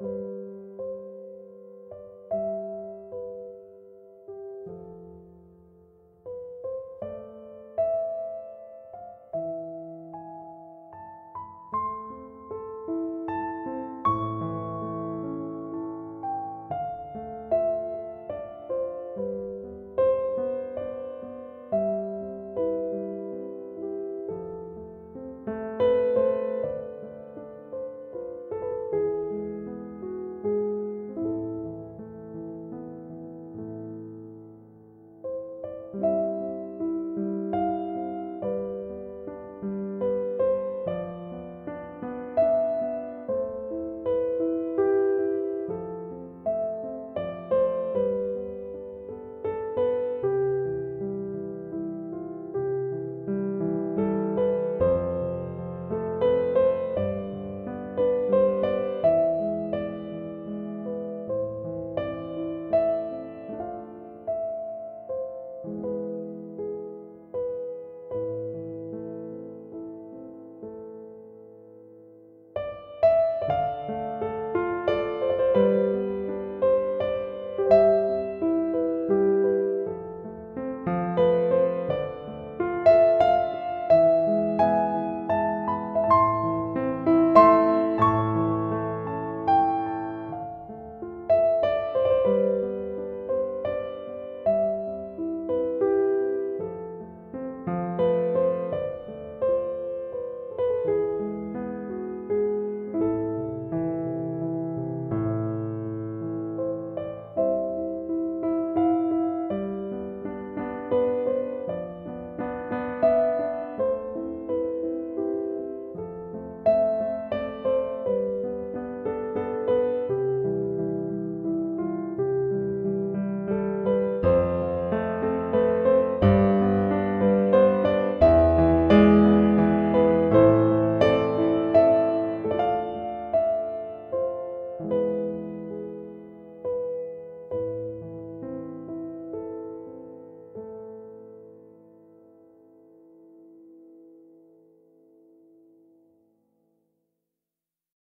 you